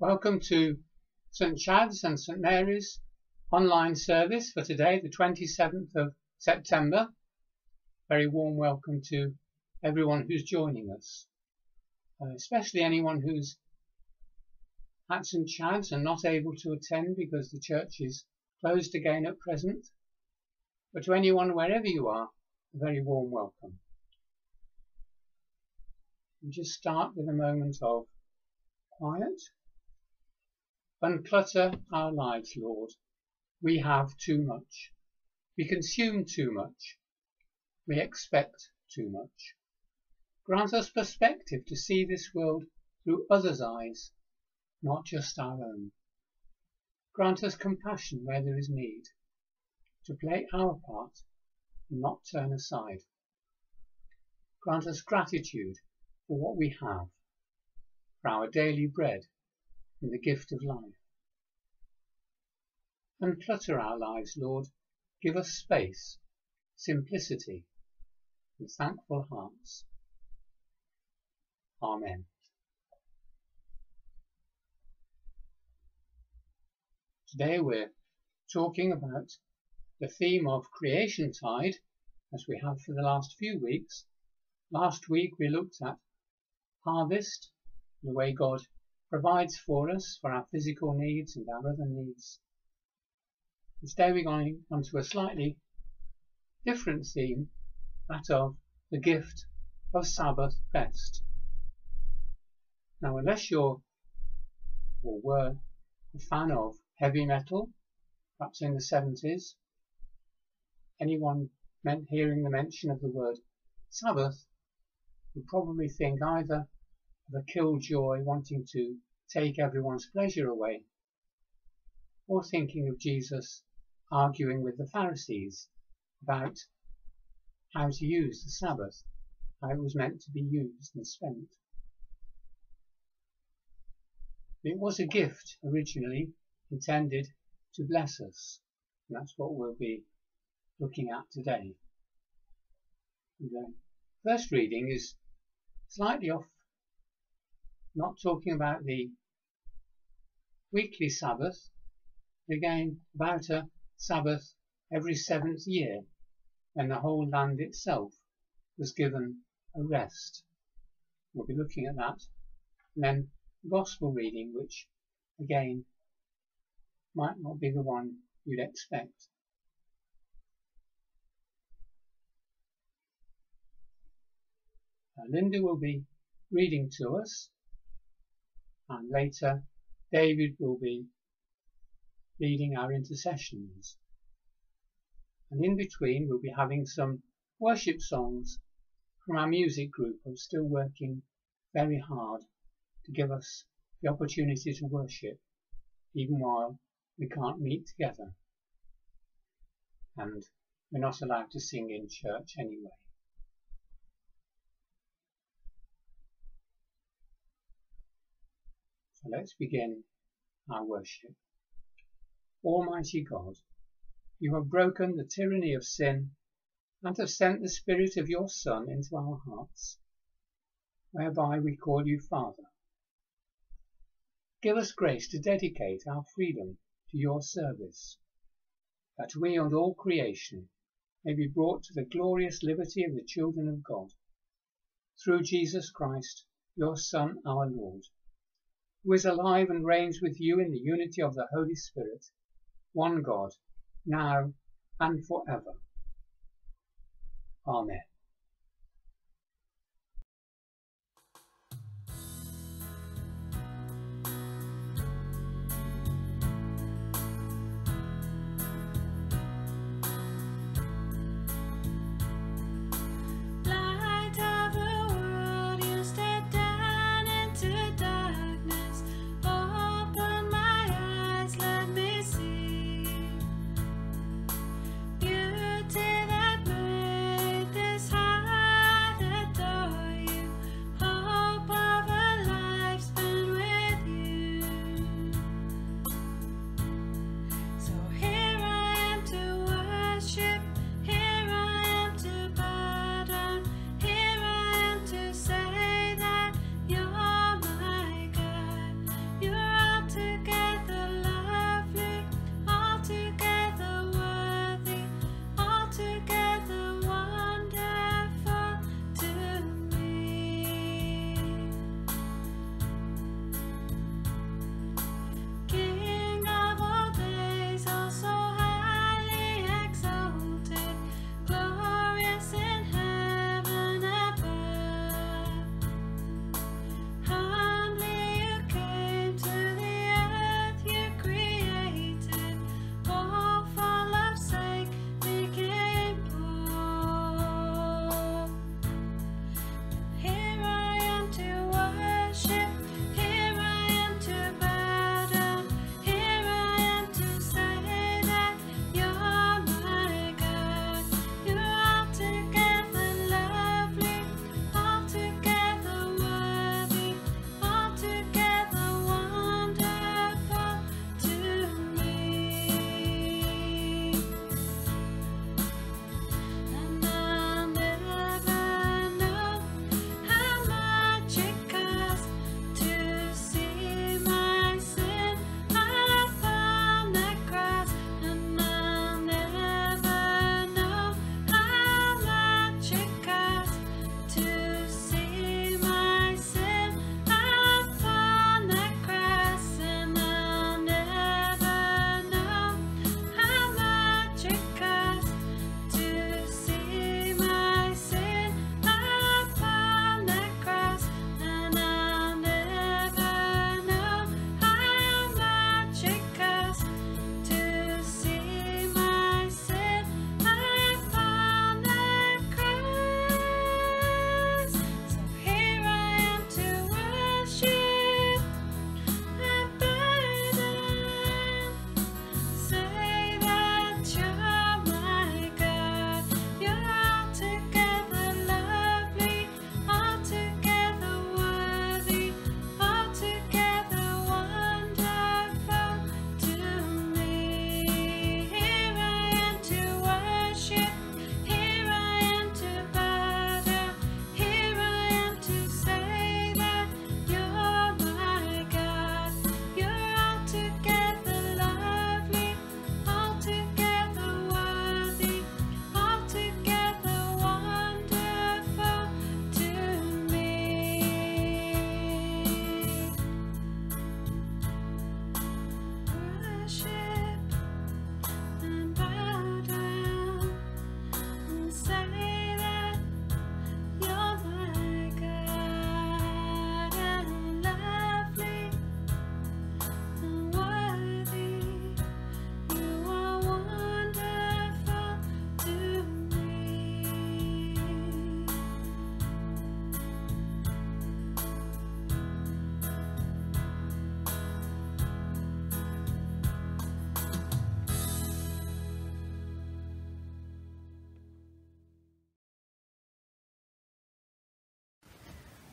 Welcome to St Chad's and St Mary's online service for today, the 27th of September. Very warm welcome to everyone who's joining us, uh, especially anyone who's at St Chad's and not able to attend because the church is closed again at present. But to anyone wherever you are, a very warm welcome. And just start with a moment of quiet. Unclutter our lives, Lord. We have too much. We consume too much. We expect too much. Grant us perspective to see this world through others' eyes, not just our own. Grant us compassion where there is need, to play our part and not turn aside. Grant us gratitude for what we have, for our daily bread and the gift of life. Unclutter our lives, Lord. Give us space, simplicity, and thankful hearts. Amen. Today we're talking about the theme of Creation Tide, as we have for the last few weeks. Last week we looked at harvest, the way God provides for us for our physical needs and our other needs. Today we're going on to a slightly different theme, that of the gift of Sabbath rest. Now unless you're or were a fan of heavy metal, perhaps in the 70s, anyone meant hearing the mention of the word Sabbath would probably think either of a killjoy wanting to take everyone's pleasure away, or thinking of Jesus arguing with the Pharisees about how to use the Sabbath, how it was meant to be used and spent. It was a gift originally intended to bless us, and that's what we'll be looking at today. The uh, first reading is slightly off not talking about the weekly Sabbath, but again about a Sabbath every seventh year when the whole land itself was given a rest. We'll be looking at that. And then Gospel reading, which again might not be the one you'd expect. Uh, Linda will be reading to us and later David will be leading our intercessions. And in between we'll be having some worship songs from our music group who are still working very hard to give us the opportunity to worship even while we can't meet together. And we're not allowed to sing in church anyway. So let's begin our worship. Almighty God, you have broken the tyranny of sin and have sent the Spirit of your Son into our hearts, whereby we call you Father. Give us grace to dedicate our freedom to your service, that we and all creation may be brought to the glorious liberty of the children of God, through Jesus Christ, your Son, our Lord who is alive and reigns with you in the unity of the Holy Spirit, one God, now and forever. Amen.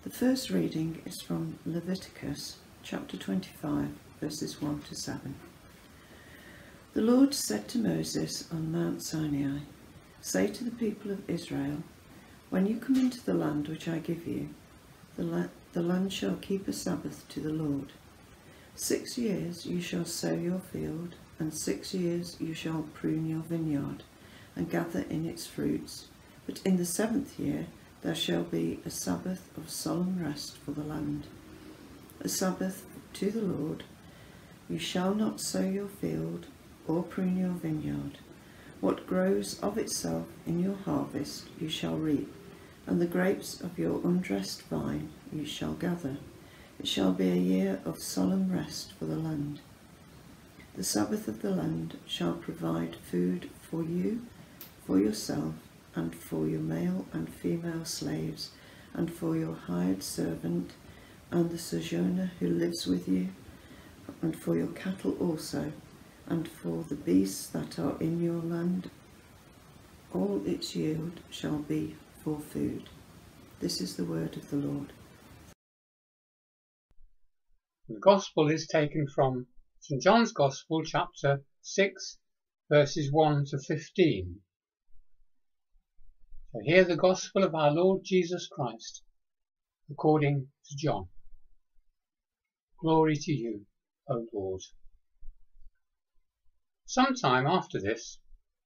The first reading is from Leviticus chapter 25, verses 1 to 7. The Lord said to Moses on Mount Sinai, Say to the people of Israel, When you come into the land which I give you, the, la- the land shall keep a Sabbath to the Lord. Six years you shall sow your field, and six years you shall prune your vineyard, and gather in its fruits. But in the seventh year there shall be a Sabbath of solemn rest for the land, a Sabbath to the Lord. You shall not sow your field or prune your vineyard. What grows of itself in your harvest you shall reap, and the grapes of your undressed vine you shall gather. It shall be a year of solemn rest for the land. The Sabbath of the land shall provide food for you, for yourself, and for your male and female slaves, and for your hired servant, and the sojourner who lives with you, and for your cattle also, and for the beasts that are in your land. All its yield shall be for food. This is the word of the Lord. The Gospel is taken from St. John's Gospel, chapter 6, verses 1 to 15. So hear the Gospel of our Lord Jesus Christ, according to John. Glory to you, O Lord. Some time after this,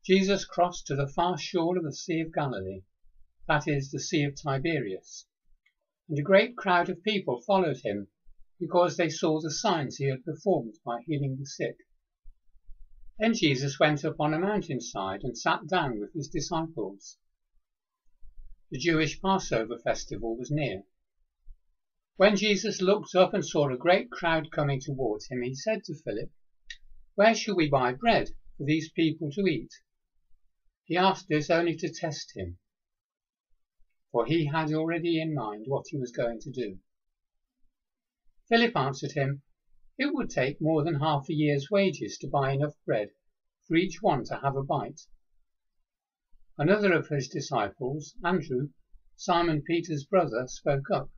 Jesus crossed to the far shore of the Sea of Galilee, that is, the Sea of Tiberias, and a great crowd of people followed him because they saw the signs he had performed by healing the sick. Then Jesus went up on a mountainside and sat down with his disciples. The Jewish Passover festival was near. When Jesus looked up and saw a great crowd coming towards him, he said to Philip, Where shall we buy bread for these people to eat? He asked this only to test him, for he had already in mind what he was going to do. Philip answered him, It would take more than half a year's wages to buy enough bread for each one to have a bite. Another of his disciples, Andrew, Simon Peter's brother, spoke up.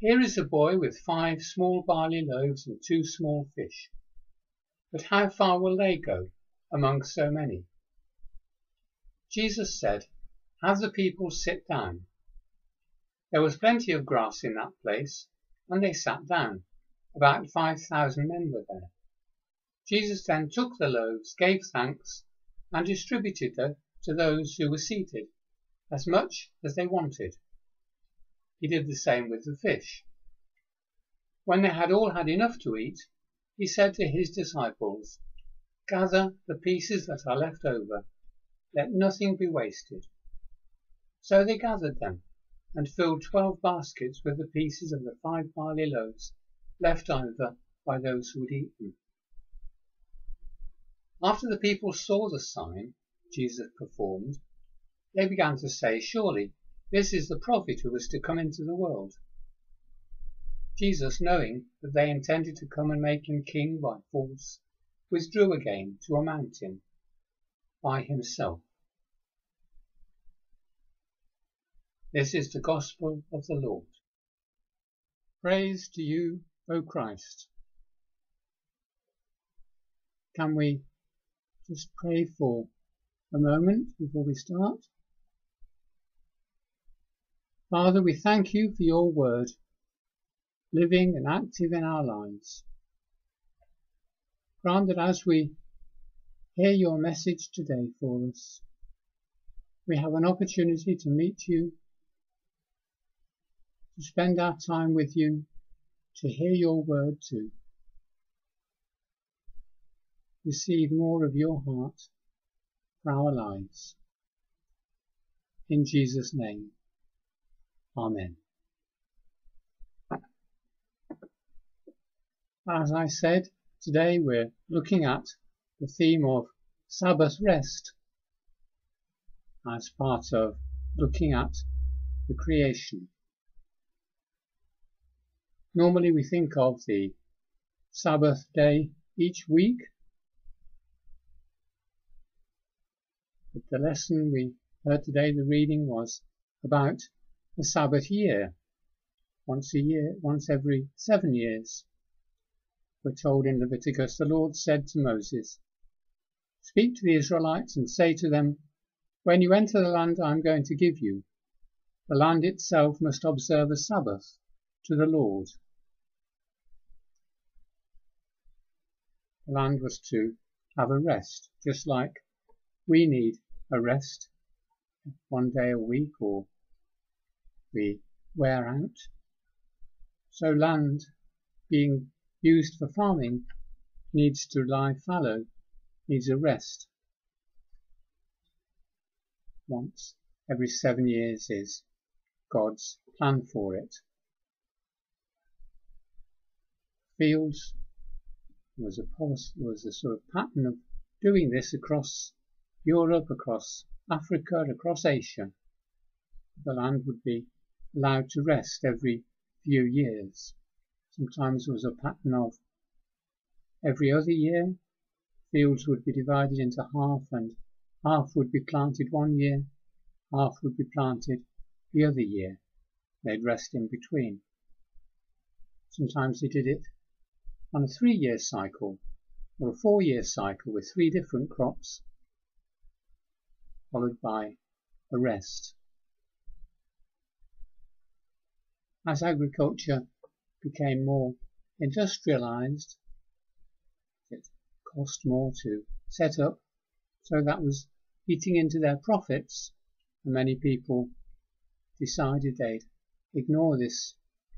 Here is a boy with five small barley loaves and two small fish. But how far will they go among so many? Jesus said, Have the people sit down. There was plenty of grass in that place, and they sat down. About five thousand men were there. Jesus then took the loaves, gave thanks, and distributed them to those who were seated, as much as they wanted. He did the same with the fish. When they had all had enough to eat, he said to his disciples, Gather the pieces that are left over, let nothing be wasted. So they gathered them and filled twelve baskets with the pieces of the five barley loaves left over by those who had eaten. After the people saw the sign Jesus performed, they began to say, Surely this is the prophet who was to come into the world. Jesus, knowing that they intended to come and make him king by force, withdrew again to a mountain by himself. This is the gospel of the Lord. Praise to you, O Christ. Can we just pray for a moment before we start? Father, we thank you for your word, living and active in our lives. Grant that as we hear your message today for us, we have an opportunity to meet you to spend our time with you, to hear your word too. Receive more of your heart for our lives. In Jesus' name, Amen. As I said, today we're looking at the theme of Sabbath rest as part of looking at the creation. Normally we think of the Sabbath day each week, the lesson we heard today, the reading was about the Sabbath year, once a year, once every seven years. We're told in Leviticus, the Lord said to Moses, Speak to the Israelites and say to them, When you enter the land I am going to give you, the land itself must observe a Sabbath to the Lord. The land was to have a rest, just like we need a rest one day a week or we wear out. So land being used for farming needs to lie fallow, needs a rest. Once every seven years is God's plan for it. Fields was a was a sort of pattern of doing this across Europe, across Africa, across Asia. The land would be allowed to rest every few years. Sometimes there was a pattern of every other year, fields would be divided into half and half would be planted one year, half would be planted the other year. They'd rest in between. Sometimes they did it on a three-year cycle or a four-year cycle with three different crops followed by a rest. As agriculture became more industrialized, it cost more to set up, so that was eating into their profits, and many people decided they'd ignore this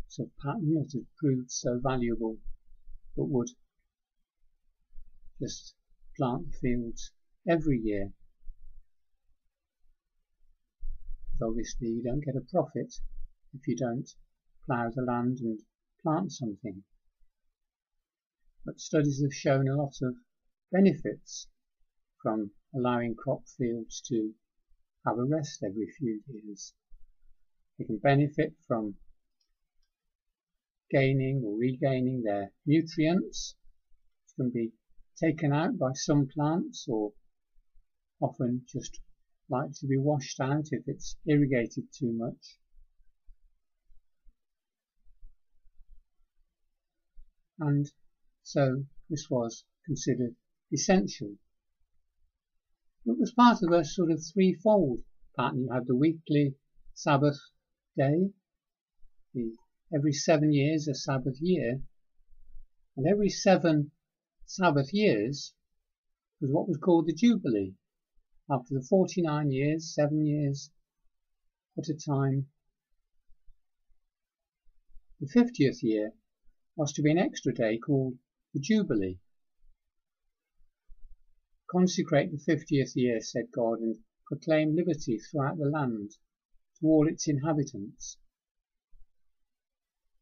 sort of pattern that had proved so valuable but would just plant fields every year. But obviously you don't get a profit if you don't plough the land and plant something. But studies have shown a lot of benefits from allowing crop fields to have a rest every few years. They can benefit from gaining or regaining their nutrients, which can be taken out by some plants or often just like to be washed out if it's irrigated too much. And so this was considered essential. It was part of a sort of threefold pattern. You had the weekly Sabbath day, the every seven years a Sabbath year, and every seven Sabbath years was what was called the Jubilee. After the 49 years, seven years at a time, the 50th year was to be an extra day called the Jubilee. Consecrate the 50th year, said God, and proclaim liberty throughout the land to all its inhabitants.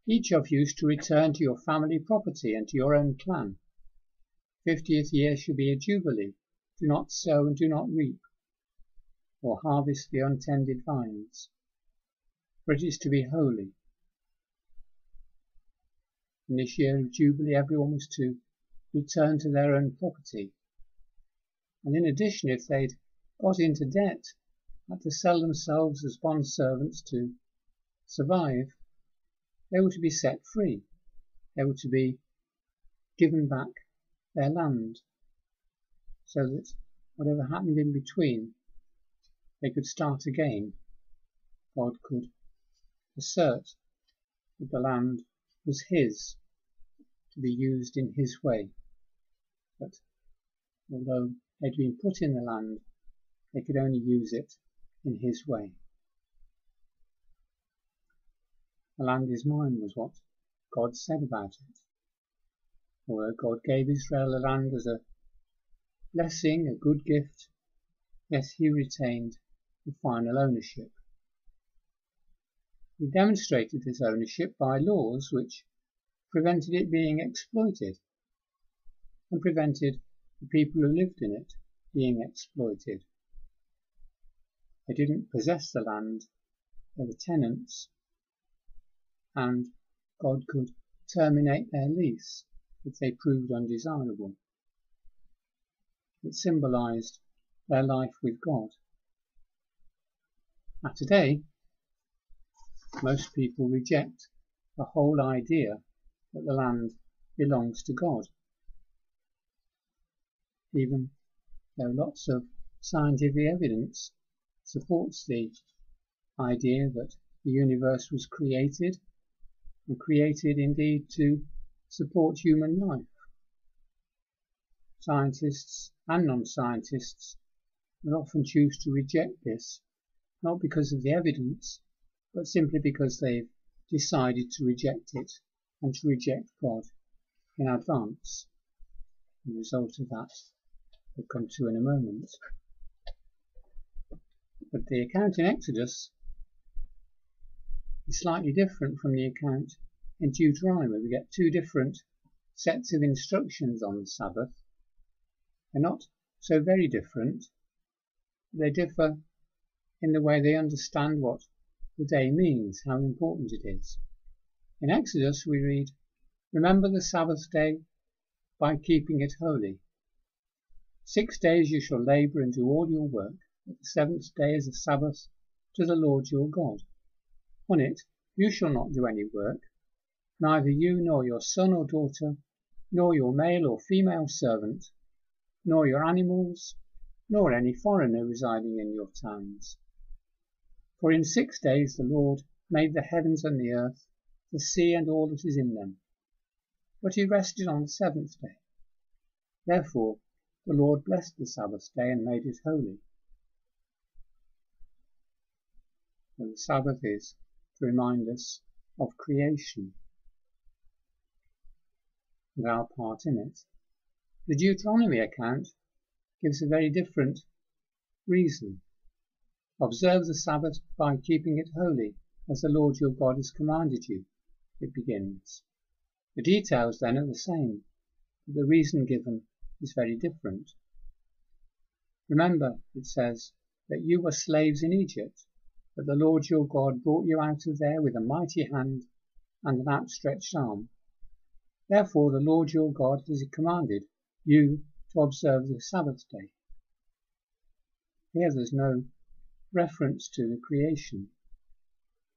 Each of you is to return to your family property and to your own clan. Fiftieth year shall be a jubilee. Do not sow and do not reap, or harvest the untended vines, for it is to be holy. In this year of jubilee, everyone was to return to their own property, and in addition, if they'd got into debt, had to sell themselves as bond servants to survive, they were to be set free. They were to be given back their land so that whatever happened in between, they could start again. God could assert that the land was his to be used in his way. But although they'd been put in the land, they could only use it in his way. The land is mine was what God said about it. Although God gave Israel the land as a blessing, a good gift, yet he retained the final ownership. He demonstrated this ownership by laws which prevented it being exploited and prevented the people who lived in it being exploited. They didn't possess the land, they were tenants and God could terminate their lease if they proved undesirable. It symbolized their life with God. Now today, most people reject the whole idea that the land belongs to God. Even though lots of scientific evidence supports the idea that the universe was created and created indeed to support human life. Scientists and non-scientists will often choose to reject this, not because of the evidence, but simply because they've decided to reject it and to reject God in advance. The result of that we'll come to in a moment. But the account in Exodus is slightly different from the account in Deuteronomy. We get two different sets of instructions on the Sabbath. They're not so very different. They differ in the way they understand what the day means, how important it is. In Exodus we read, Remember the Sabbath day by keeping it holy. Six days you shall labour and do all your work, but the seventh day is a Sabbath to the Lord your God. On it you shall not do any work, neither you nor your son or daughter, nor your male or female servant, nor your animals, nor any foreigner residing in your towns. For in six days the Lord made the heavens and the earth, the sea and all that is in them. But he rested on the seventh day. Therefore the Lord blessed the Sabbath day and made it holy. And the Sabbath is to remind us of creation and our part in it. The Deuteronomy account gives a very different reason. Observe the Sabbath by keeping it holy, as the Lord your God has commanded you, it begins. The details then are the same, but the reason given is very different. Remember, it says, that you were slaves in Egypt, but the Lord your God brought you out of there with a mighty hand and an outstretched arm. Therefore the Lord your God has commanded you to observe the Sabbath day. Here there's no reference to the creation.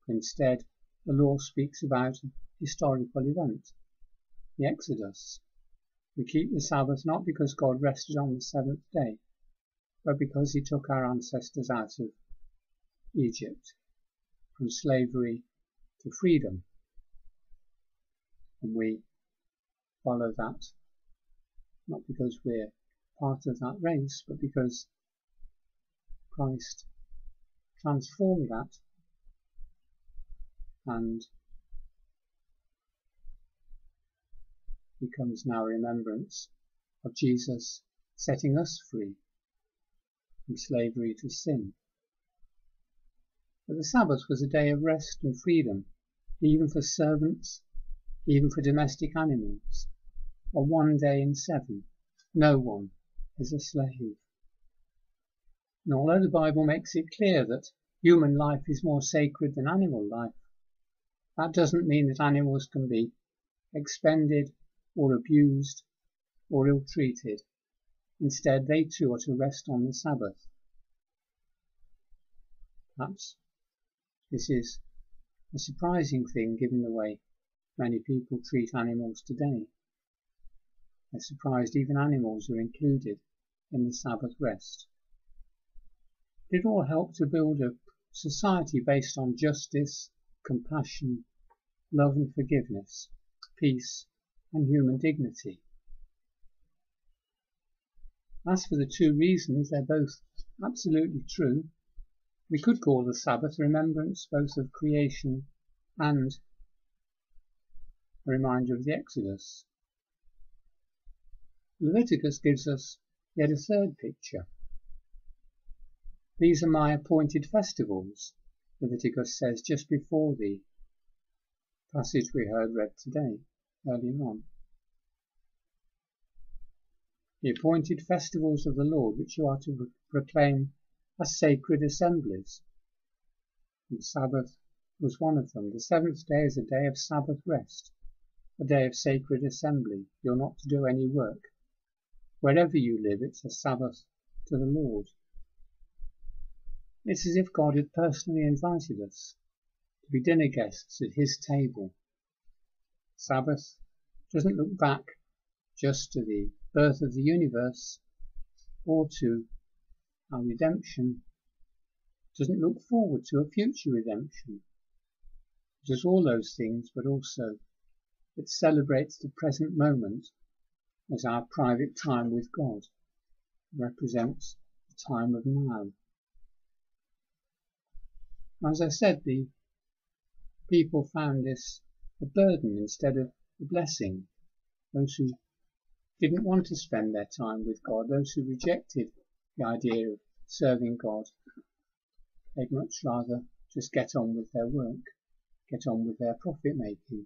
Instead, the law speaks about a historical event, the Exodus. We keep the Sabbath not because God rested on the seventh day, but because he took our ancestors out of Egypt, from slavery to freedom. And we follow that not because we're part of that race, but because Christ transformed that and becomes now a remembrance of Jesus setting us free from slavery to sin. But the Sabbath was a day of rest and freedom, even for servants, even for domestic animals or one day in seven. No one is a slave. And although the Bible makes it clear that human life is more sacred than animal life, that doesn't mean that animals can be expended or abused or ill-treated. Instead, they too are to rest on the Sabbath. Perhaps this is a surprising thing given the way many people treat animals today. They're surprised even animals are included in the Sabbath rest. It all helped to build a society based on justice, compassion, love and forgiveness, peace and human dignity. As for the two reasons, they're both absolutely true. We could call the Sabbath remembrance both of creation and a reminder of the Exodus. Leviticus gives us yet a third picture. These are my appointed festivals, Leviticus says just before the passage we heard read today, earlier on. The appointed festivals of the Lord which you are to proclaim as sacred assemblies. The Sabbath was one of them. The seventh day is a day of Sabbath rest, a day of sacred assembly. You're not to do any work. Wherever you live, it's a Sabbath to the Lord. It's as if God had personally invited us to be dinner guests at His table Sabbath doesn't look back just to the birth of the universe or to our redemption, it doesn't look forward to a future redemption. It does all those things, but also it celebrates the present moment as our private time with God. Represents the time of now. As I said, the people found this a burden instead of a blessing. Those who didn't want to spend their time with God, those who rejected the idea of serving God, they'd much rather just get on with their work, get on with their profit making.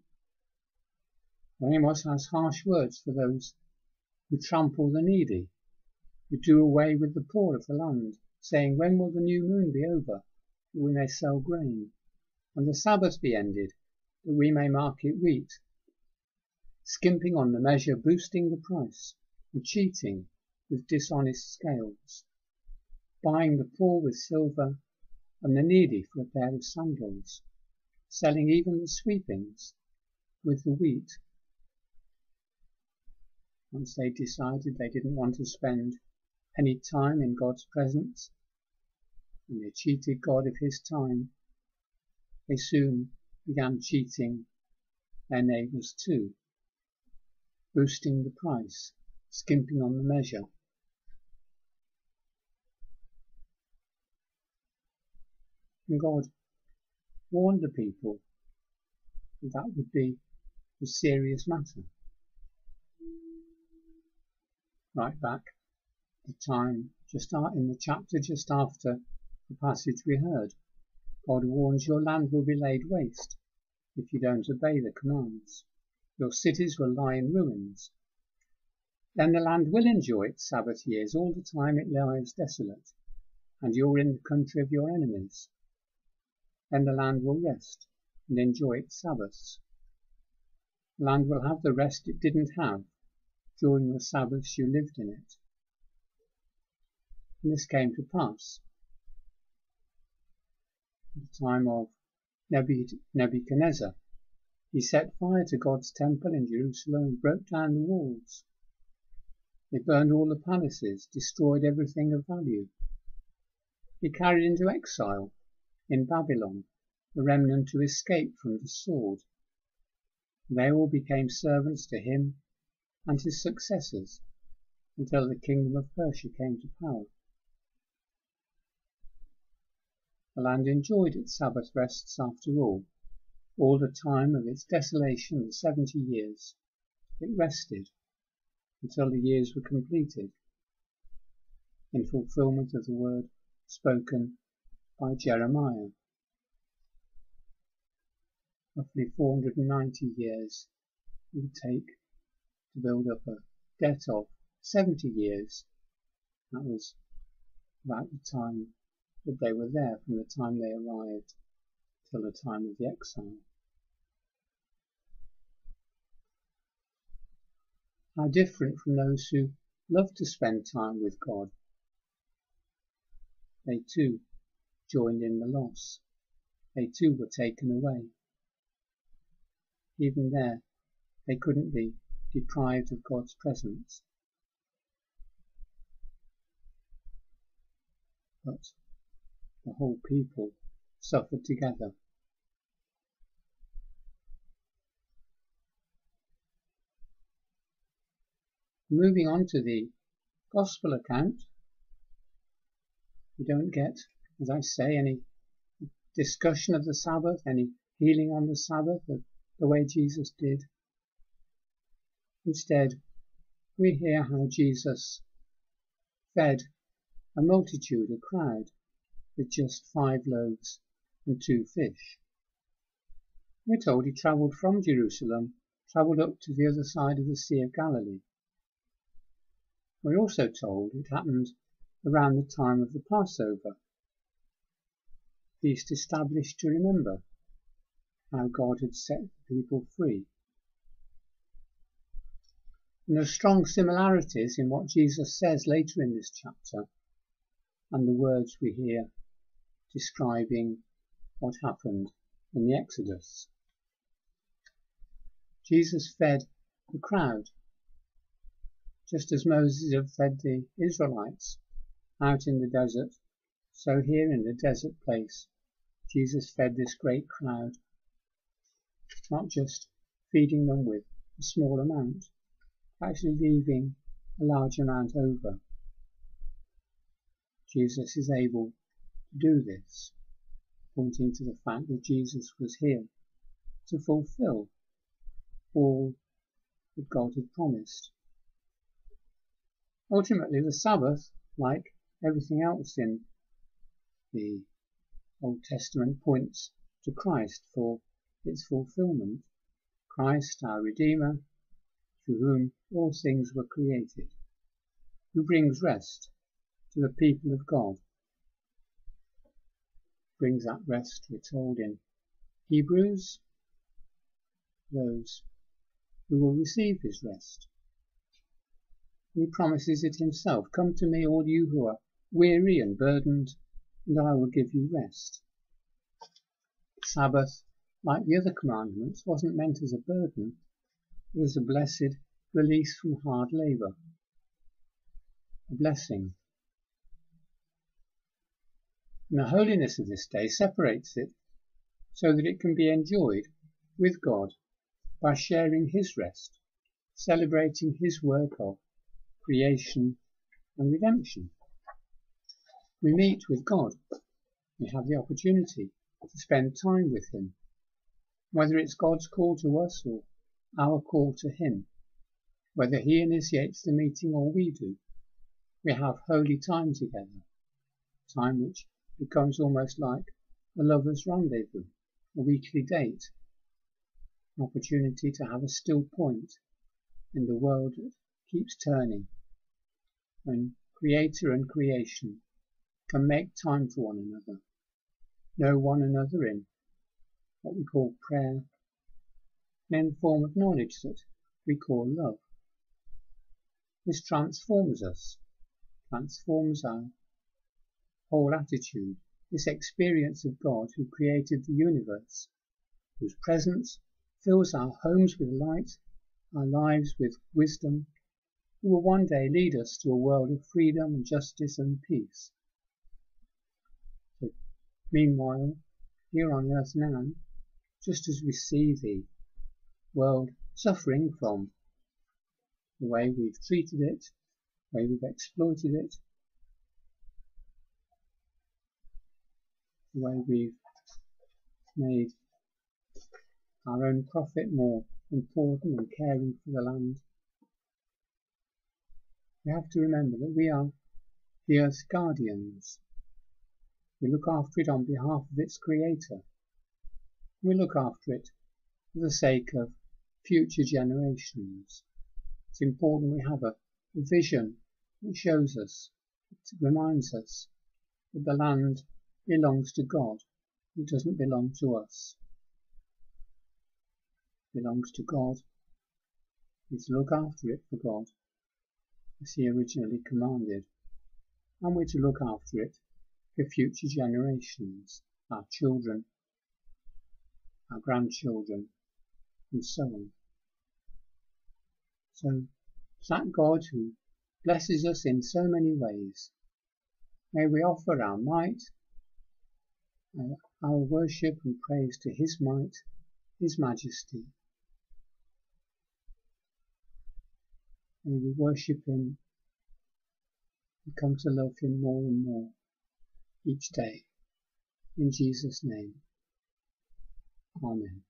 Amos has harsh words for those who trample the needy, who do away with the poor of the land, saying, When will the new moon be over, that we may sell grain, and the Sabbath be ended, that we may market wheat, skimping on the measure, boosting the price, and cheating with dishonest scales, buying the poor with silver, and the needy for a pair of sandals, selling even the sweepings with the wheat once they decided they didn't want to spend any time in God's presence, and they cheated God of his time, they soon began cheating their neighbours too, boosting the price, skimping on the measure. And God warned the people that that would be a serious matter right back the time just in the chapter just after the passage we heard. God warns your land will be laid waste if you don't obey the commands. Your cities will lie in ruins. Then the land will enjoy its Sabbath years all the time it lies desolate, and you're in the country of your enemies. Then the land will rest and enjoy its Sabbaths. The land will have the rest it didn't have during the Sabbaths you lived in it. And this came to pass. At the time of Nebuchadnezzar, he set fire to God's temple in Jerusalem and broke down the walls. He burned all the palaces, destroyed everything of value. He carried into exile in Babylon the remnant who escaped from the sword. They all became servants to him and his successors until the kingdom of Persia came to power. The land enjoyed its Sabbath rests after all. All the time of its desolation, the seventy years, it rested until the years were completed, in fulfillment of the word spoken by Jeremiah. Roughly 490 years it would take to build up a debt of 70 years. That was about the time that they were there, from the time they arrived till the time of the exile. How different from those who love to spend time with God. They too joined in the loss. They too were taken away. Even there, they couldn't be deprived of God's presence. But the whole people suffered together. Moving on to the Gospel account, we don't get, as I say, any discussion of the Sabbath, any healing on the Sabbath, the, the way Jesus did. Instead, we hear how Jesus fed a multitude, a crowd, with just five loaves and two fish. We're told he travelled from Jerusalem, travelled up to the other side of the Sea of Galilee. We're also told it happened around the time of the Passover, feast established to remember how God had set the people free and there are strong similarities in what Jesus says later in this chapter and the words we hear describing what happened in the Exodus. Jesus fed the crowd, just as Moses had fed the Israelites out in the desert. So here in the desert place, Jesus fed this great crowd, not just feeding them with a small amount, actually leaving a large amount over. Jesus is able to do this, pointing to the fact that Jesus was here to fulfill all that God had promised. Ultimately, the Sabbath, like everything else in the Old Testament, points to Christ for its fulfillment. Christ, our Redeemer, through whom all things were created, who brings rest to the people of God. Brings that rest, we're told in Hebrews, those who will receive his rest. He promises it himself. Come to me, all you who are weary and burdened, and I will give you rest. Sabbath, like the other commandments, wasn't meant as a burden. Was a blessed release from hard labour, a blessing. And the holiness of this day separates it so that it can be enjoyed with God by sharing His rest, celebrating His work of creation and redemption. We meet with God. We have the opportunity to spend time with Him, whether it's God's call to us or our call to Him, whether He initiates the meeting or we do. We have holy time together, time which becomes almost like a lover's rendezvous, a weekly date, an opportunity to have a still point in the world that keeps turning, when Creator and creation can make time for one another, know one another in what we call prayer, in form of knowledge that we call love. This transforms us, transforms our whole attitude, this experience of God who created the universe, whose presence fills our homes with light, our lives with wisdom, who will one day lead us to a world of freedom, justice and peace. But Meanwhile, here on earth now, just as we see the world suffering from the way we've treated it, the way we've exploited it, the way we've made our own profit more important than caring for the land. We have to remember that we are the earth's guardians we look after it on behalf of its creator. We look after it for the sake of future generations. It's important we have a, vision that shows us, it reminds us that the land belongs to God. It doesn't belong to us. It belongs to God. We to look after it for God, as He originally commanded, and we're to look after it for future generations, our children, our grandchildren, and so on. So, that God who blesses us in so many ways, may we offer our might, uh, our worship and praise to His might, His majesty. May we worship Him and come to love Him more and more each day. In Jesus' name. Amen.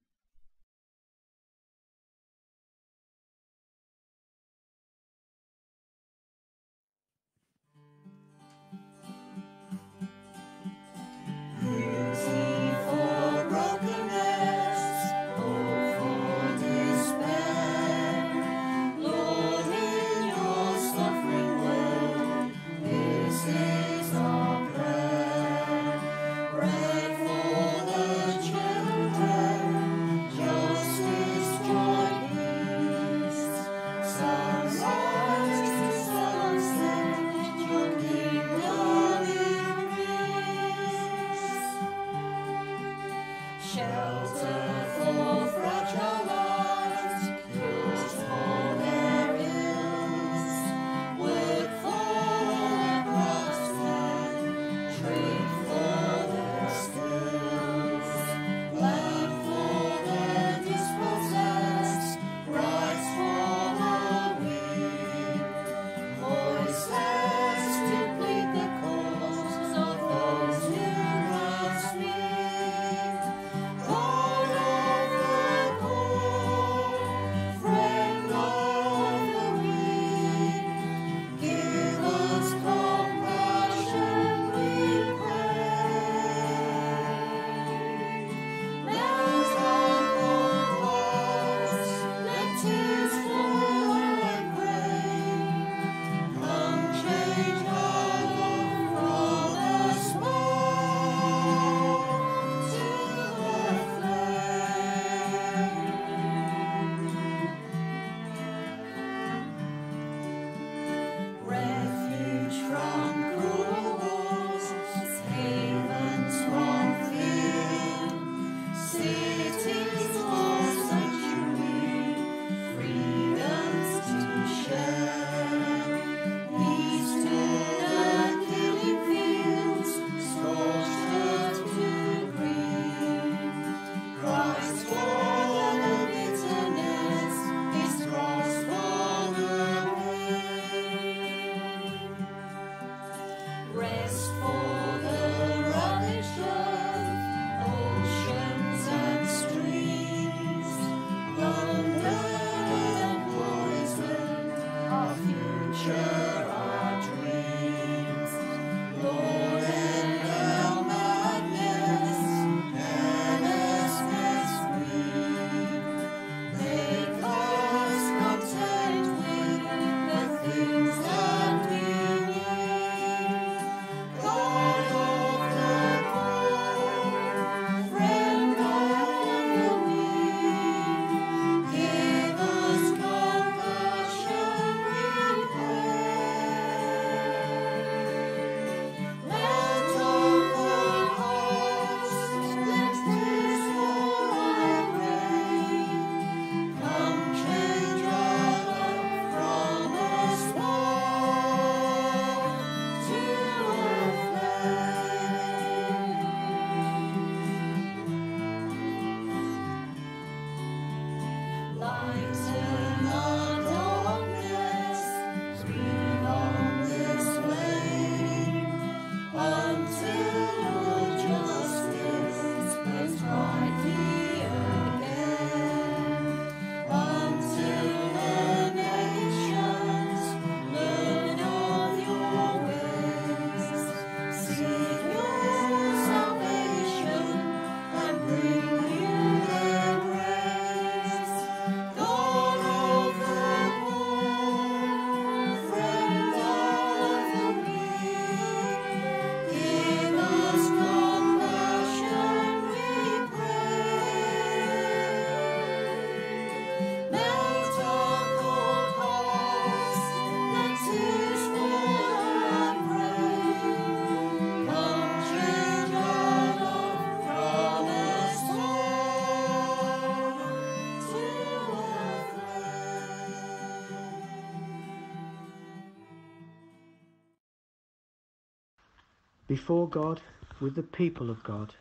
Before God, with the people of God,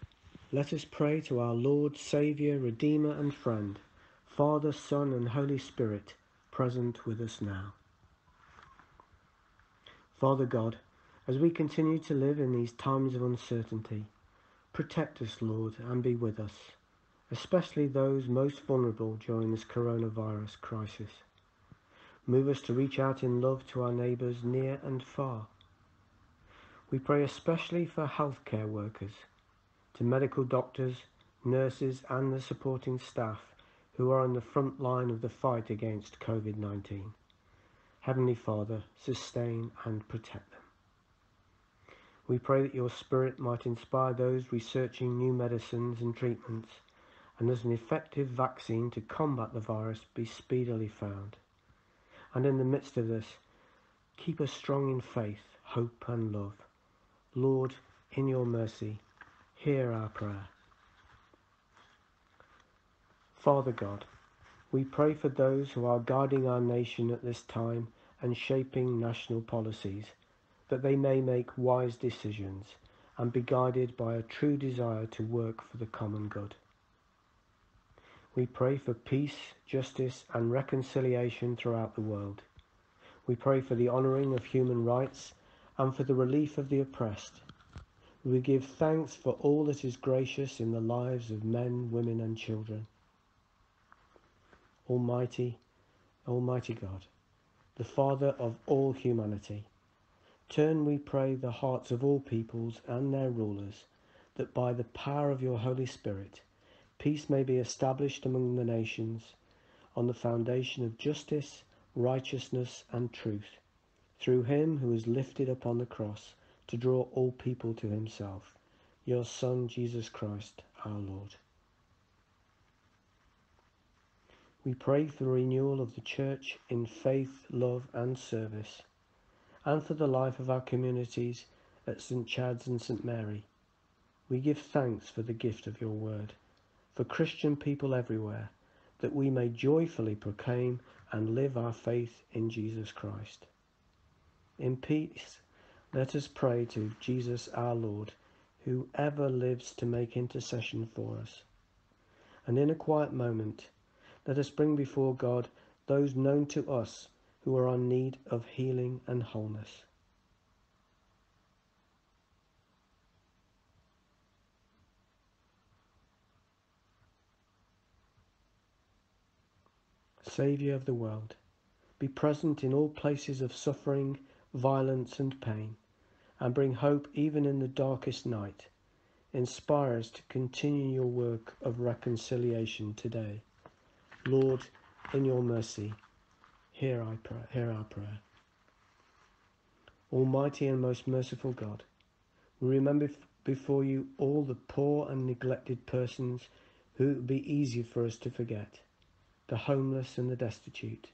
let us pray to our Lord, Saviour, Redeemer, and Friend, Father, Son, and Holy Spirit, present with us now. Father God, as we continue to live in these times of uncertainty, protect us, Lord, and be with us, especially those most vulnerable during this coronavirus crisis. Move us to reach out in love to our neighbours near and far. We pray especially for healthcare workers, to medical doctors, nurses and the supporting staff who are on the front line of the fight against COVID-19. Heavenly Father, sustain and protect them. We pray that your Spirit might inspire those researching new medicines and treatments, and as an effective vaccine to combat the virus be speedily found. And in the midst of this, keep us strong in faith, hope and love. Lord, in your mercy, hear our prayer. Father God, we pray for those who are guiding our nation at this time and shaping national policies, that they may make wise decisions and be guided by a true desire to work for the common good. We pray for peace, justice and reconciliation throughout the world. We pray for the honouring of human rights and for the relief of the oppressed. We give thanks for all that is gracious in the lives of men, women and children. Almighty, Almighty God, the Father of all humanity, turn, we pray, the hearts of all peoples and their rulers, that by the power of your Holy Spirit, peace may be established among the nations on the foundation of justice, righteousness and truth, through him who is lifted upon the cross to draw all people to himself, your Son, Jesus Christ, our Lord. We pray for the renewal of the Church in faith, love and service, and for the life of our communities at St Chad's and St Mary. We give thanks for the gift of your word for Christian people everywhere, that we may joyfully proclaim and live our faith in Jesus Christ. In peace, let us pray to Jesus our Lord, who ever lives to make intercession for us. And in a quiet moment, let us bring before God those known to us who are in need of healing and wholeness. Saviour of the world, be present in all places of suffering, violence and pain, and bring hope even in the darkest night. Inspire us to continue your work of reconciliation today. Lord, in your mercy, hear, I pray, hear our prayer. Almighty and most merciful God, we remember before you all the poor and neglected persons who it would be easy for us to forget the homeless and the destitute,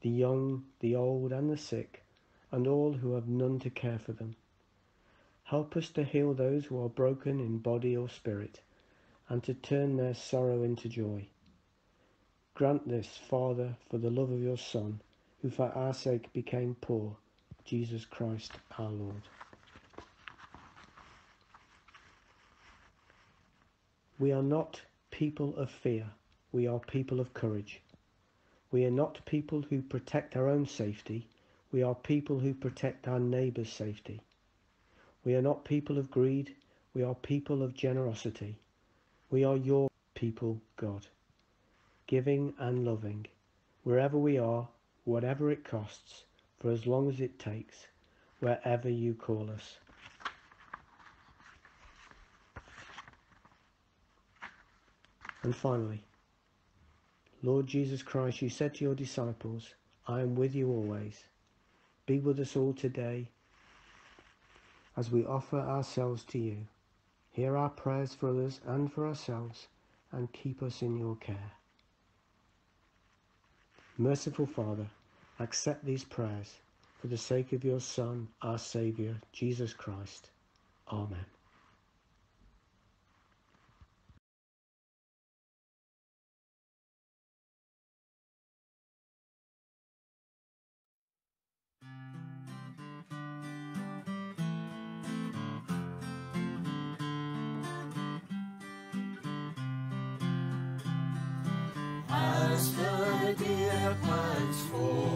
the young, the old and the sick, and all who have none to care for them. Help us to heal those who are broken in body or spirit, and to turn their sorrow into joy. Grant this, Father, for the love of your Son, who for our sake became poor, Jesus Christ our Lord. We are not people of fear, we are people of courage. We are not people who protect our own safety, we are people who protect our neighbour's safety. We are not people of greed, we are people of generosity. We are your people, God, giving and loving, wherever we are, whatever it costs, for as long as it takes, wherever you call us. And finally, Lord Jesus Christ, you said to your disciples, I am with you always. Be with us all today as we offer ourselves to you. Hear our prayers for others and for ourselves, and keep us in your care. Merciful Father, accept these prayers for the sake of your Son, our Saviour, Jesus Christ. Amen. for.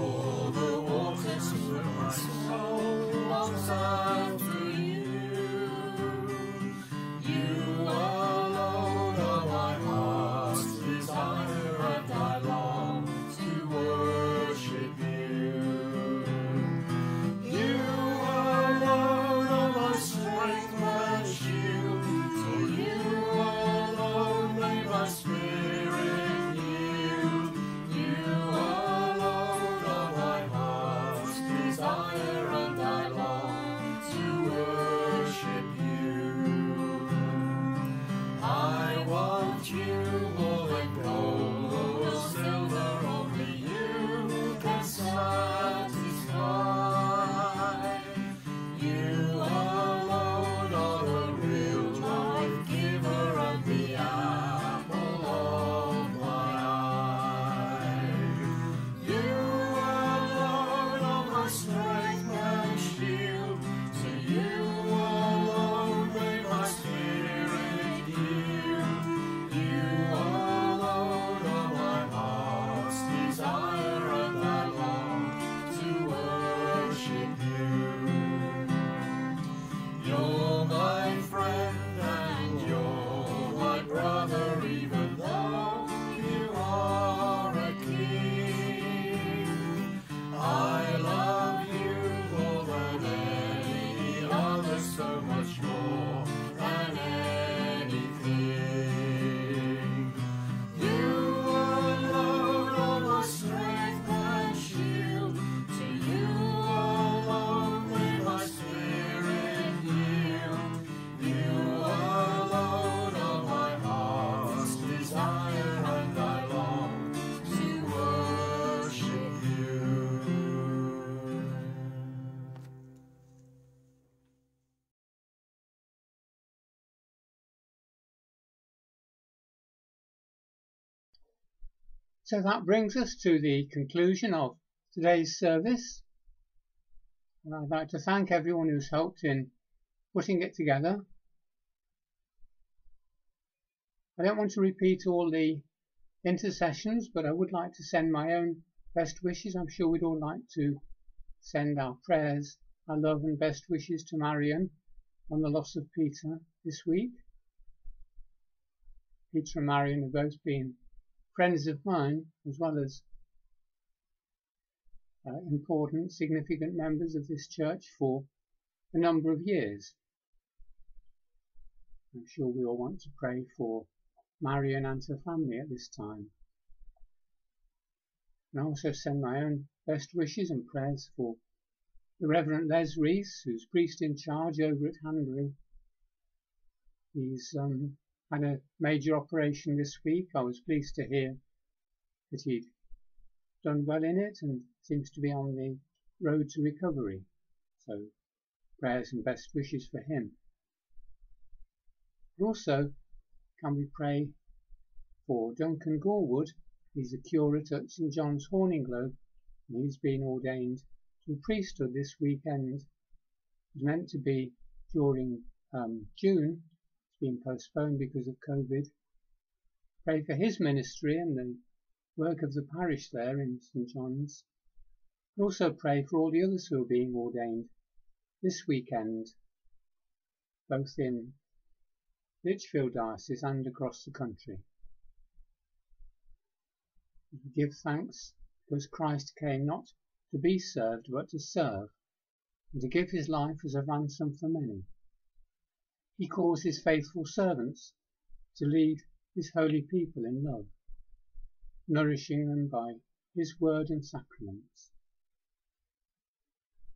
So that brings us to the conclusion of today's service. And I'd like to thank everyone who's helped in putting it together. I don't want to repeat all the intercessions, but I would like to send my own best wishes. I'm sure we'd all like to send our prayers, our love and best wishes to Marion on the loss of Peter this week. Peter and Marion have both been friends of mine, as well as uh, important, significant members of this church for a number of years. I'm sure we all want to pray for Marion and her family at this time. And I also send my own best wishes and prayers for the Reverend Les Rees, who's priest in charge over at Hanbury. He's um, had a major operation this week. I was pleased to hear that he'd done well in it and seems to be on the road to recovery. So prayers and best wishes for him. But also, can we pray for Duncan Gorwood? He's a curate at St John's Horninglow and he's been ordained to priesthood this weekend. It was meant to be during um, June, been postponed because of COVID. Pray for his ministry and the work of the parish there in St John's. Also pray for all the others who are being ordained this weekend, both in Lichfield Diocese and across the country. Give thanks because Christ came not to be served but to serve, and to give his life as a ransom for many. He calls his faithful servants to lead his holy people in love, nourishing them by his word and sacraments.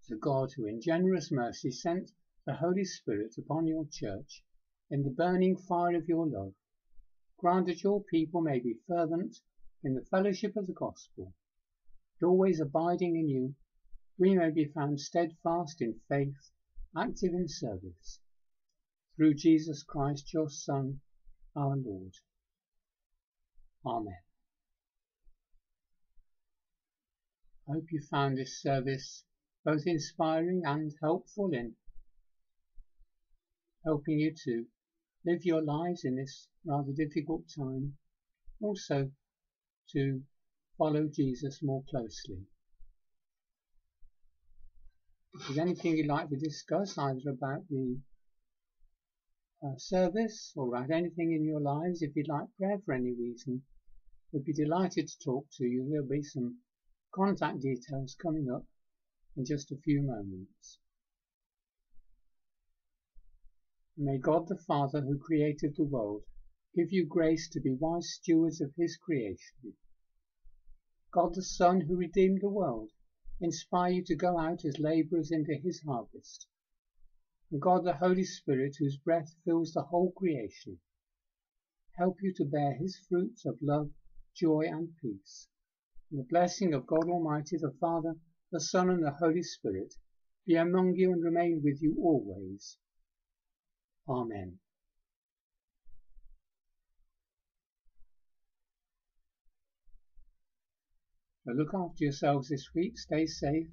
The God who in generous mercy sent the Holy Spirit upon your church in the burning fire of your love, grant that your people may be fervent in the fellowship of the gospel, and always abiding in you, we may be found steadfast in faith, active in service, through Jesus Christ, your Son, our Lord. Amen. I hope you found this service both inspiring and helpful in helping you to live your lives in this rather difficult time, also to follow Jesus more closely. If there's anything you'd like to discuss, either about the uh, service or about anything in your lives, if you'd like prayer for any reason, we'd be delighted to talk to you. There'll be some contact details coming up in just a few moments. May God the Father who created the world give you grace to be wise stewards of his creation. God the Son who redeemed the world inspire you to go out as labourers into his harvest. And God the Holy Spirit whose breath fills the whole creation help you to bear his fruits of love, joy and peace. And the blessing of God Almighty, the Father, the Son and the Holy Spirit be among you and remain with you always. Amen. So look after yourselves this week. Stay safe.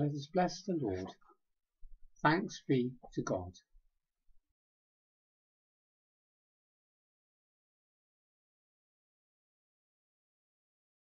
Let us bless the Lord. Thanks be to God.